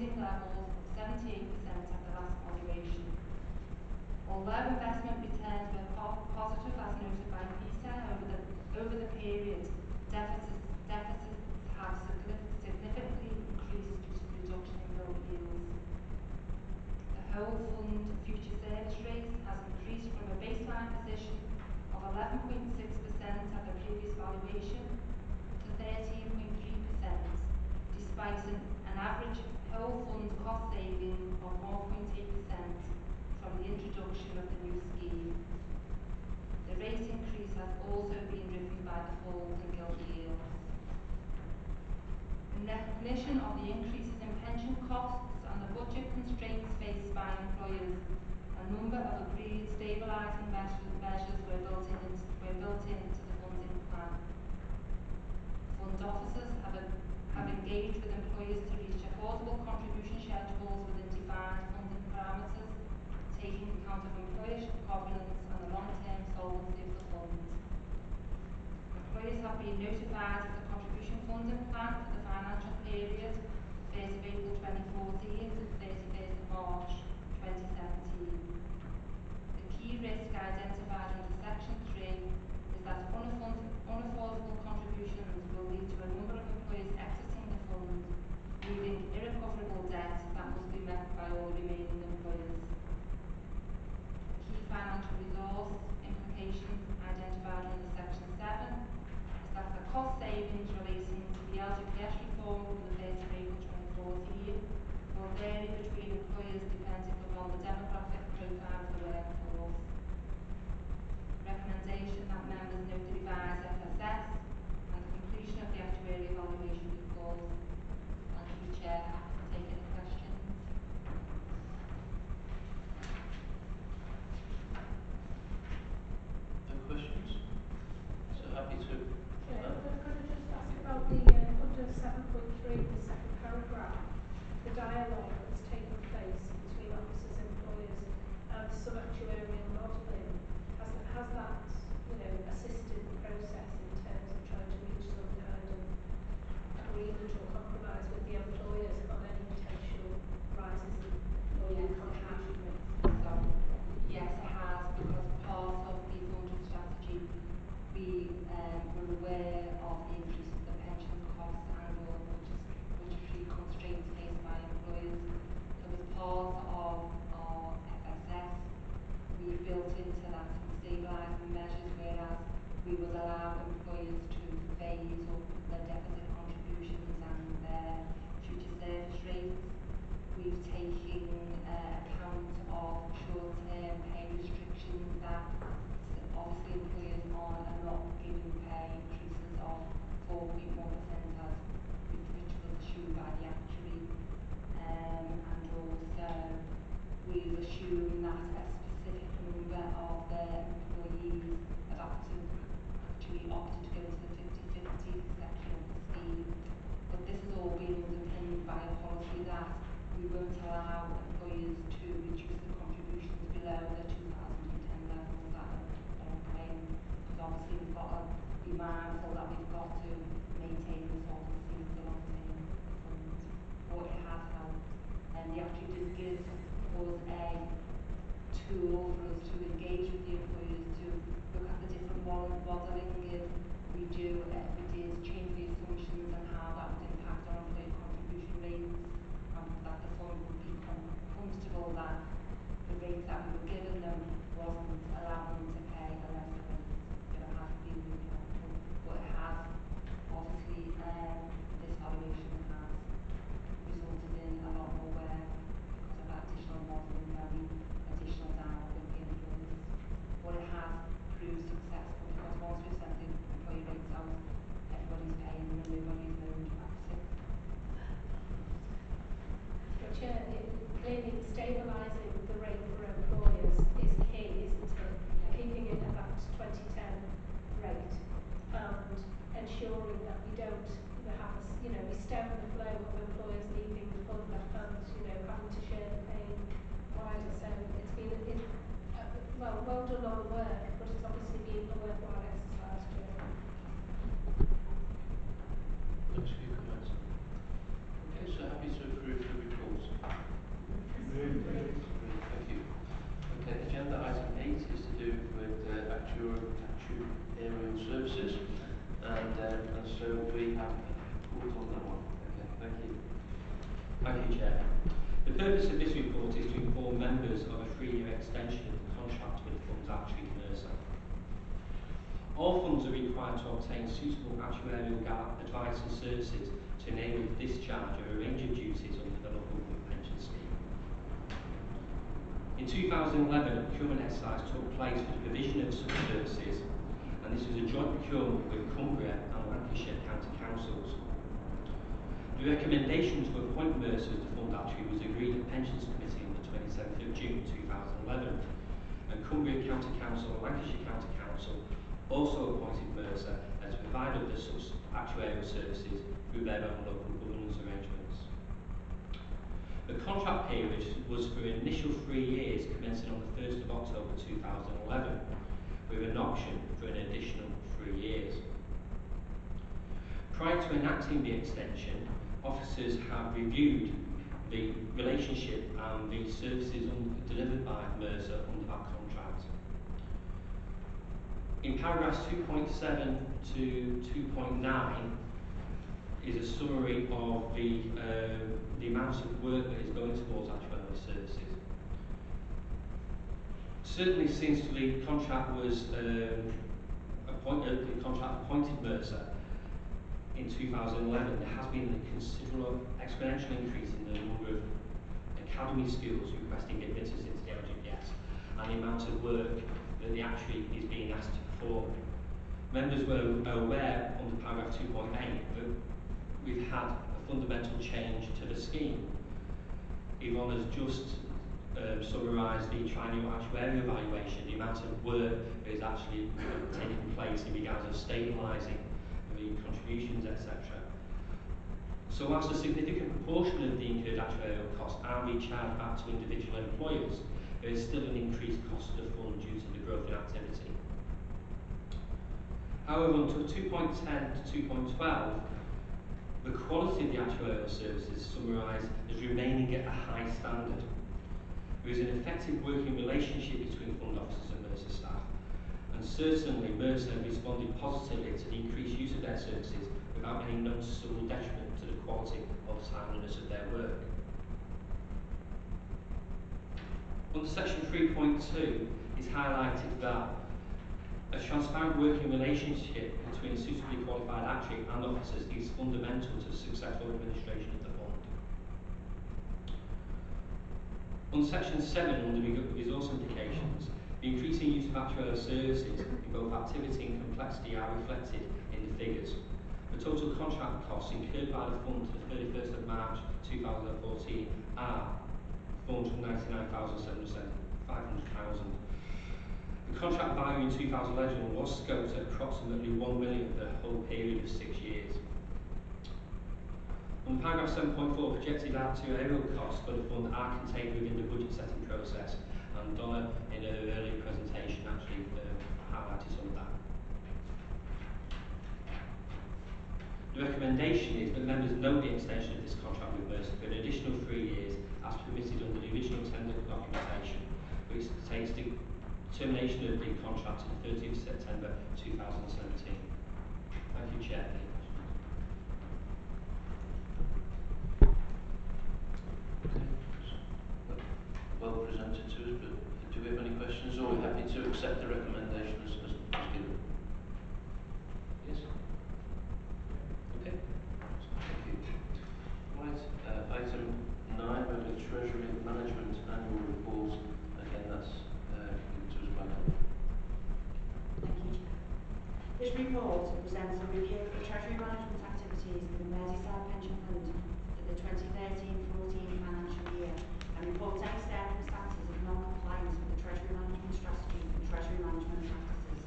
funding levels of 78% at the last valuation. Although investment returns were po- positive as noted by Peter over the, over the period, deficits, deficits have significantly increased due to reduction in gilt yields. The whole fund future service rate has increased from a baseline position of 11.6% at the previous valuation to 13.3%, despite an, an average whole fund cost saving of 1.8% from the introduction of the new scheme. The rate increase has also been driven by the fall in gilt yields. In recognition of the increases in pension costs and the budget constraints faced by employers, a number of agreed stabilising measures, were built in, were built into the funding plan. Fund officers have, a, have engaged with employers to reach affordable contribution schedules within defined funding parameters, taking account of employer governance and the long-term solvency of the fund. Employers have been notified of the contribution funding plan for the financial period 1st of April 2014 to 31st of March 2017. The key risk identified under section 3 is that unaffordable contributions will lead to a number of fund, leaving irrecoverable debt that must be met by all remaining employers. Key financial resource implications identified under section 7 is that the cost savings relating to the LGPS reform from the 1st of April 2014 will vary between employers depending upon the demographic profile of the workforce. Recommendation that members note the revised FSS and the completion of the actuarial evaluation report. Thank you, Chair. Happy to take any questions. No questions? So happy to. Yeah, uh, could, could I just ask about the, uh, under seven point three, the second paragraph, the dialogue that's taken place between officers and employers and some actuarial modelling, has, has that, you know, assisted the process in terms of trying to reach some kind of agreement or compromise with the employers on any potential rises in employee Yes, it contribution has. rates? So, yes, it has, because part of the funded strategy, we um, were aware of the increase in the pension costs and all budget, budgetary constraints faced by employers. So as part of our FSS, we built into that some stabilising measures, whereas we would allow employers to phase up their deficit contributions and their future service rates. We've uh, account of short-term pay restrictions that obviously employers on are not giving pay increases of 4.1% as which, which was assumed by the actuary. Um, and also we've assumed that a specific number of the employees have opted, actually opted to go into the 50-50 section of the scheme. But this has all been underpinned by a policy that we won't allow employers to reduce the contributions below the 2010 levels that are on claim, because obviously we've got to be mindful that we've got to maintain the solvency of the long-term fund. What it has helped, the actually did give us a tool for us to engage with the employers to look at the different model modelling if we do, uh, if we did change the assumptions and how that would impact our employee contribution rates and that the fund would be com- comfortable that the rates that we were giving them wasn't allowing them to pay a lesser rate. So it has been really helpful. But it has obviously um, this valuation has resulted in a lot more work because of that additional modelling and the additional dialogue with the employers. But it has proved successful because once we've sent the employee rates out, everybody's paying them and nobody's known to exit. But Chair, it- clearly stabilising the rate for employers is key, isn't it? Keeping it at that 2010 rate and ensuring that we don't we have, a s- you know, we stem the flow of employers leaving the fund and, you know, having to share the pain wider. So it's been, it, uh, well, well done on the work, but it's obviously been a worthwhile exercise, Chair. Thanks for your comments. Okay, so happy to approve the report. so we have a quote on that one. Okay, thank you. Thank you, Chair. The purpose of this report is to inform members of a three-year extension of the contract with Funds Actuary Mercer. All funds are required to obtain suitable actuarial advice and services to enable the discharge of a range of duties under the local government pension scheme. In 2011, a procurement exercise took place for the provision of such services, and this was a joint procurement with Cumbria and Lancashire County Councils. The recommendation to appoint Mercer to fund actuary was agreed at Pensions Committee on the 27th of June 2011, and Cumbria County Council and Lancashire County Council also appointed Mercer as provider of the actuarial services through their own local governance arrangements. The contract period was for an initial three years commencing on the 1st of October 2011, with an option for an additional three years. Prior to enacting the extension, officers have reviewed the relationship and the services delivered by Mercer under that contract. In paragraphs 2.7 to 2.9 is a summary of the, uh, the amount of work that is going towards actuarial services. Certainly since the contract was um, appointed, the contract appointed Mercer, in 2011, there has been a considerable exponential increase in the number of academy schools requesting admittance into the LGPS and the amount of work that the actuary is being asked to perform. Members were aware under paragraph 2.8 that we've had a fundamental change to the scheme. Yvonne has just um, summarised the triennial actuarial evaluation, the amount of work that is actually taking place in regards of stabilising contributions, etc. So whilst a significant proportion of the incurred actuarial costs are being charged back to individual employers, there is still an increased cost of the fund due to the growth in activity. However, until 2.10 to 2.12, the quality of the actuarial services summarised as remaining at a high standard. There is an effective working relationship between fund officers and Mercer staff, and certainly Mercer responded positively to the increased use of their services without any noticeable detriment to the quality or timeliness of their work. Under section 3.2 is highlighted that a transparent working relationship between suitably qualified actuary and officers is fundamental to the successful administration of the fund. On section 7, under re- resource implications, the increasing use of actuarial services in both activity and complexity are reflected in the figures. The total contract costs incurred by the fund to the 31st of March 2014 are 499,700. The contract value in 2011 was scoped at approximately 1 million for the whole period of six years. On paragraph 7.4, projected actuarial costs for the fund are contained within the budget setting process, and Donna, in her earlier presentation, actually um, highlighted some of that. The recommendation is that members note the extension of this contract with Mercer for an additional three years as permitted under the original tender documentation, which takes the termination of the contract the 30th September 2017. Thank you, Chair. Well presented to us, but do we have any questions or are we happy to accept the recommendation as, as given? Yes? Okay. Thank you. Right, uh, item nine, we have the Treasury Management Annual Report. Again, that's uh, given to us by Donna. Thank you, Chair. This report presents a review of the Treasury management activities in the Merseyside Pension Fund for the 2013-14 financial year and reports any circumstances of non-compliance with the Treasury management strategy and Treasury management practices.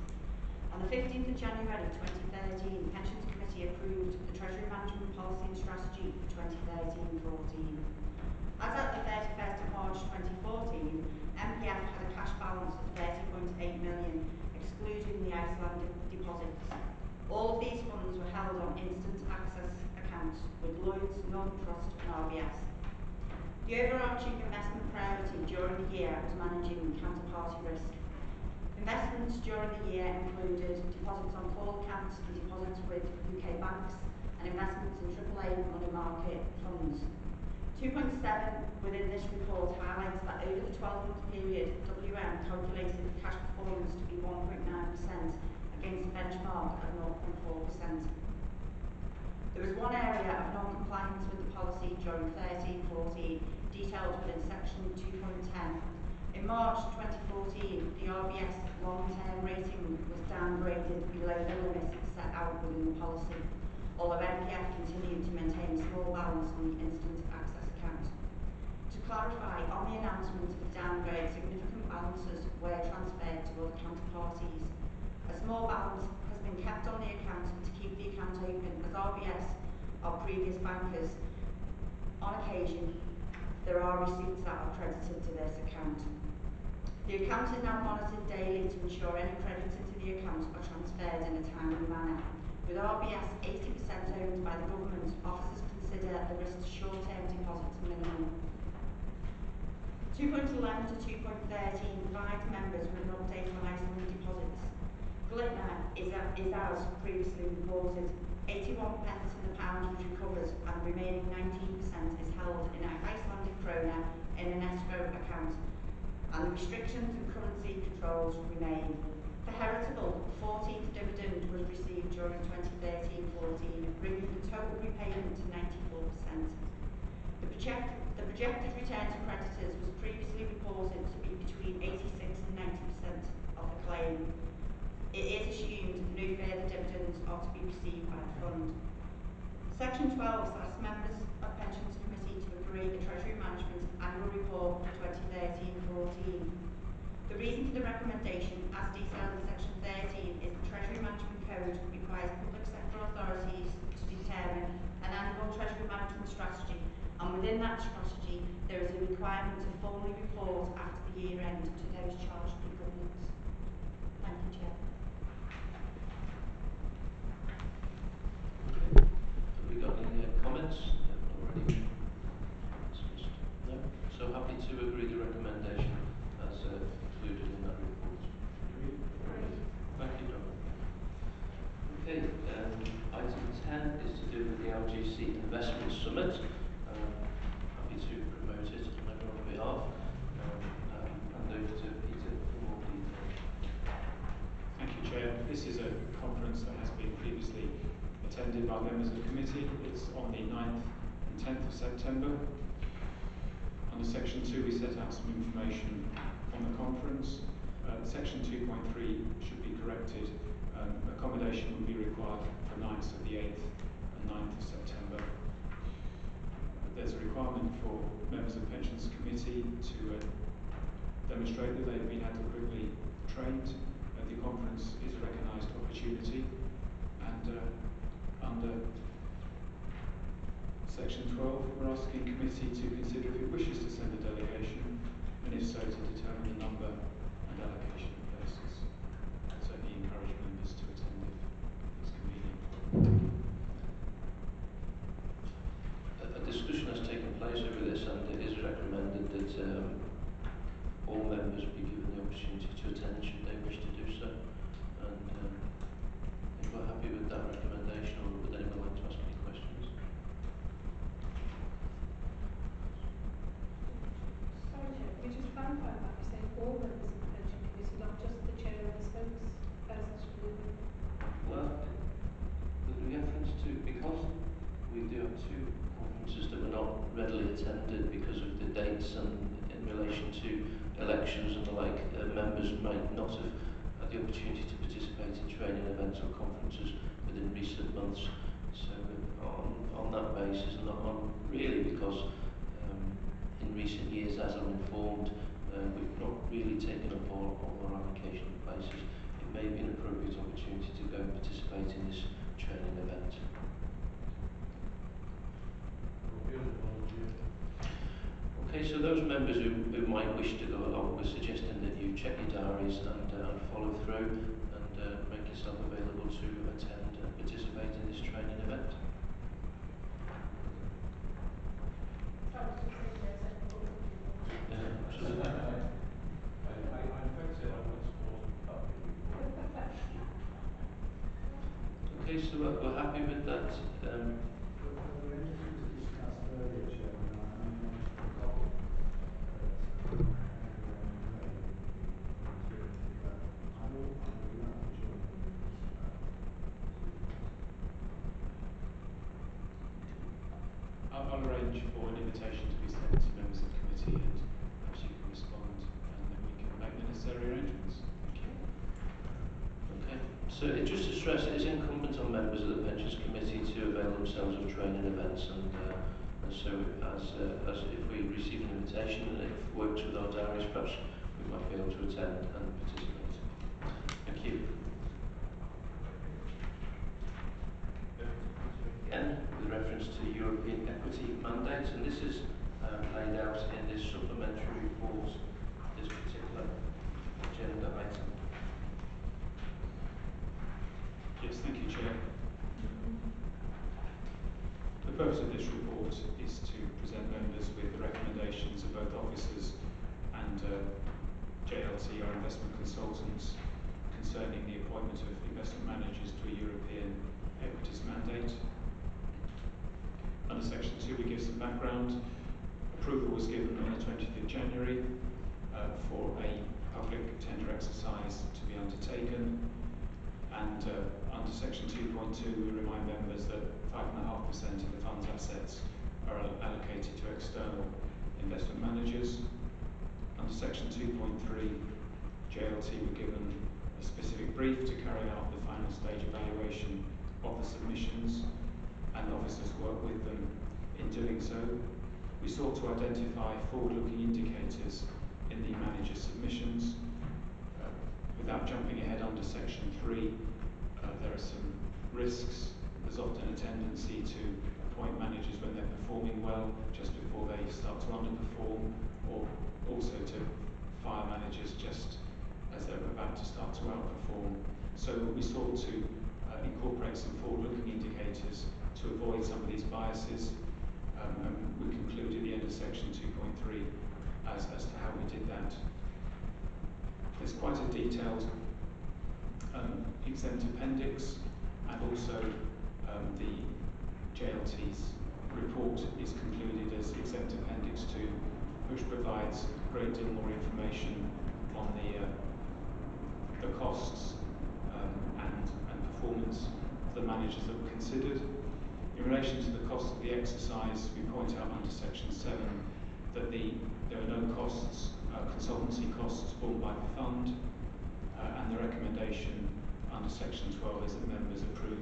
On the 15th of January 2013, the Pensions Committee approved the Treasury management policy and strategy for 2013-14. As at the 31st of March 2014, MPF had a cash balance of 30.8 million, excluding the Icelandic deposits. All of these funds were held on instant access accounts with Lloyds, Northern Trust and RBS. The overarching investment priority during the year was managing counterparty risk. Investments during the year included deposits on call accounts and deposits with UK banks and investments in AAA money market funds. 2.7 within this report highlights that over the 12-month period, WM calculated the cash performance to be 1.9% against a benchmark of 0.4%. There was one area of non-compliance with the policy during 13-14, detailed within section 2.10. In March 2014, the RBS long-term rating was downgraded below the limits set out within the policy, although MPF continued to maintain a small balance on the instant clarify, on the announcement of the downgrade, significant balances were transferred to other counterparties. A small balance has been kept on the account to keep the account open as RBS, our previous bankers, on occasion, there are receipts that are credited to this account. The account is now monitored daily to ensure any credits into the account are transferred in a timely manner. With RBS 80% owned by the government, officers consider the risk to short-term deposits minimal. 2.11 to 2.13 provides members with not on Iceland deposits. Glitnir is, a, is previously reported. 81 pence in the pound was recovered and the remaining 19% is held in Icelandic krona in an escrow account and the restrictions and currency controls remain. The heritable 14th dividend was received during 2013-14, bringing the total repayment to 94%. The, project, the projected return to creditors was previously reported to be between 86 and 90% of the claim. It is assumed no further dividends are to be received by the fund. Section 12 asks members of Pensions Committee to agree the Treasury Management Annual Report for 2013-14. The reason for the recommendation, as detailed in Section 13, is the Treasury Management Code requires public sector authorities to determine an annual Treasury Management strategy and within that strategy there is a requirement to formally report after the year end to those charged with governance. Thank you, Chair. Have we got any uh, comments already? discussed? No? So happy to agree the recommendation as uh, included in that report. Thank you, Donna. Okay, um, item 10 is to do with the LGC Investment Summit. Um, happy to promote it on everyone's behalf. Um, um, hand over to Peter for more detail. Thank you, Chair. This is a conference that has been previously attended by members of the committee. It's on the 9th and 10th of September. Under section 2 we set out some information on the conference. Uh, section 2.3 should be corrected. Um, accommodation will be required for nights of the 8th and 9th of September. There's a requirement for members of pensions committee to uh, demonstrate that they've been adequately trained. Uh, the conference is a recognised opportunity and uh, under Section 12, we're asking committee to consider if it wishes to send a delegation, so, to determine the number and allocation of places. Certainly encourage members to attend if it's convenient. A, a discussion has taken place over this and it is recommended that um, all members be given the opportunity to attend should they wish to do so. And um, if we're happy with that recommendation or would anyone like to ask any questions? Sorry, Chair, can we just clarify that? You're saying all members of the pension committee, not just the chair and the spokesperson should be? Well, with reference to, because we do have two conferences that were not readily attended because of the dates and in relation to elections and the like, uh, members might not have had the opportunity to participate in training events or conferences within recent months. So on, on that basis, not on really because um, in recent years, as I'm informed, uh, we've not really taken up all, all our application places. It may be an appropriate opportunity to go and participate in this training event. Okay, so those members who, who might wish to go along, we're suggesting that you check your diaries and, uh, and follow through and uh, make yourself available to attend and participate in this training event. Okay, so we're, happy with that. Um, so it- just to stress, it is incumbent on members of the Pensions Committee to avail themselves of training events and, uh, and so as, uh, as if we receive an invitation and it works with our diaries, perhaps we might be able to attend and participate. Thank you. Again, with reference to European equity mandate, and this is um, laid out in this supplementary report, this particular agenda item. Yes, thank you, Chair. The purpose of this report is to present members with the recommendations of both officers and uh, JLT, our investment consultants, the appointment of investment managers to a European equities mandate. Under section two, we give some background. Approval was given on the 20th of January uh, for a public tender exercise to be undertaken. And uh, under section 2.2, we remind members that 5.5% of the fund's assets are allocated to external investment managers. Under section 2.3, JLT were given specific brief to carry out the final stage evaluation of the submissions and officers work with them in doing so. We sought to identify forward-looking indicators in the manager's submissions. Uh, without jumping ahead under section three, uh, there are some risks. There's often a tendency to appoint managers when they're performing well, just before they start to underperform, or also to fire managers just as they're about to start to outperform. So we sought to uh, incorporate some forward-looking indicators to avoid some of these biases. Um, and we conclude at the end of section 2.3 as, as to how we did that. There's quite a detailed um, exempt appendix and also um, the JLT's report is concluded as exempt appendix 2 which provides a great deal more information on the, uh, the costs um, and, and performance of the managers that were considered. In relation to the cost of the exercise, we point out under section 7 that the, there are no costs, uh, consultancy costs borne by the fund, uh, and the recommendation under section 12 is that members approve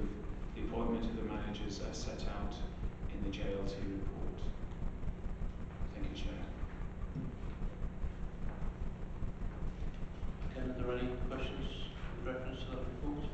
the appointment of the managers as set out in the JLT report. Thank you, Chair. Ken, are there any questions with reference to that report?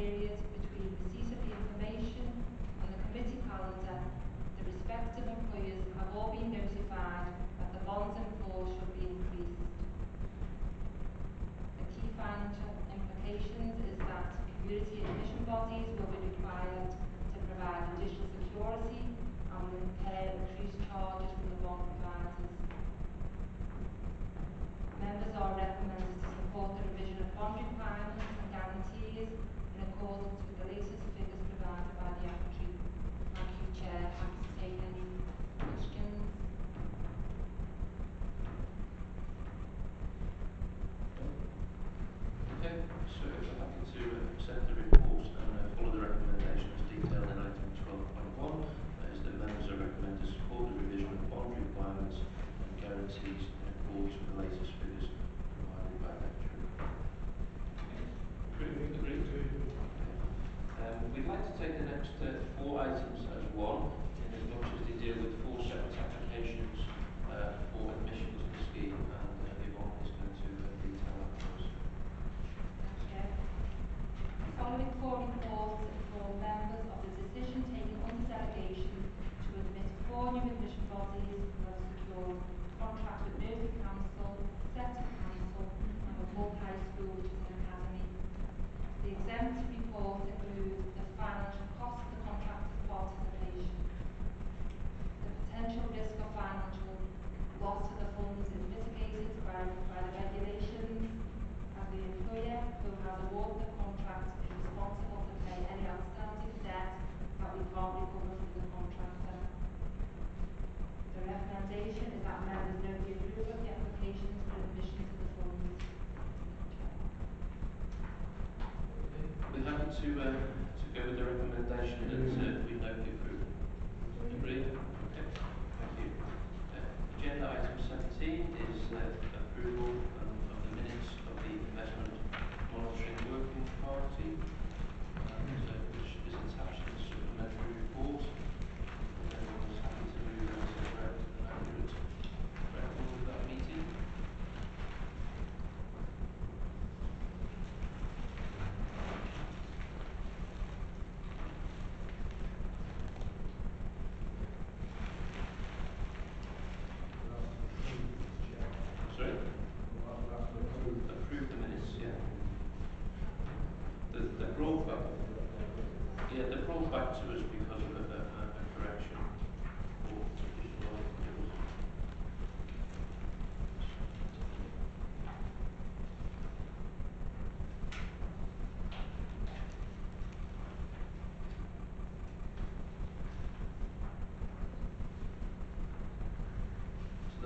periods between receipt of the information and the committee calendar, the respective employers have all been notified to uh,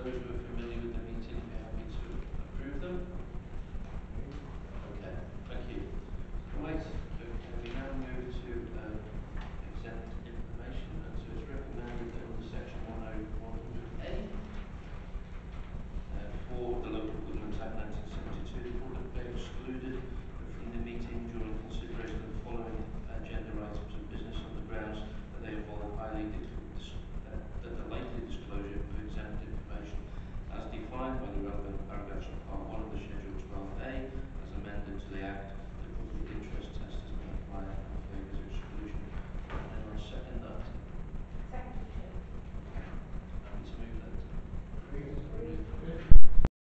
those who are familiar with the meeting here.